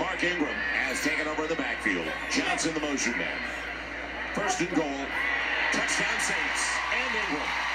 Mark Ingram has taken over the backfield. Johnson, the motion man. First and goal. Touchdown Saints and Ingram.